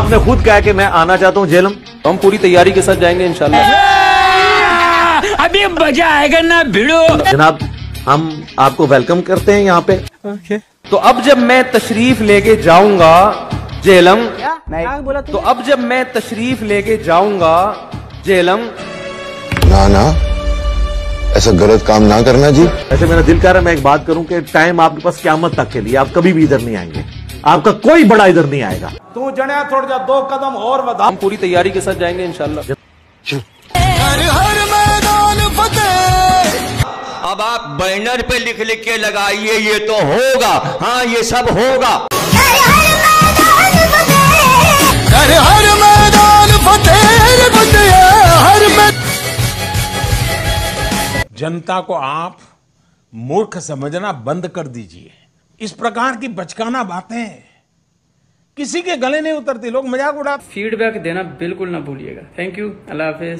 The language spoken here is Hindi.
आपने खुद कहा कि मैं आना चाहता हूँ झेलम हम पूरी तैयारी के साथ जाएँगे इंशाल्लाह। अभी मज़ा आएगा ना भिड़ो। जनाब हम आपको वेलकम करते हैं यहाँ पे। तो अब जब मैं तशरीफ़ लेके जाऊँगा जेलम तो अब जब मैं तशरीफ़ लेके जाऊँगा जेलम। ना ना। ऐसा गलत काम ना करना जी। ऐसे मेरा दिल कर रहा है मैं एक बात करूँ कि टाइम आपके पास क्यामत तक के लिए आप कभी भी इधर नहीं आएँगे। आपका कोई बड़ा इधर नहीं आएगा। तू जणिया थोड़ा जा दो कदम और वधा। हम पूरी तैयारी के साथ जाएँगे इंशाल्लाह। अब आप बैनर पे लिख लिख के लगाइए ये तो होगा। हाँ ये सब होगा। हर हर मैदान फतेह। फतेह हर मैदान जनता को आप मूर्ख समझना बंद कर दीजिए। इस प्रकार की बचकाना बातें। किसी के गले नहीं उतरती, लोग मज़ाक उड़ा फीडबैक देना बिल्कुल ना भूलिएगा। थैंक यू अल्लाह हाफिज।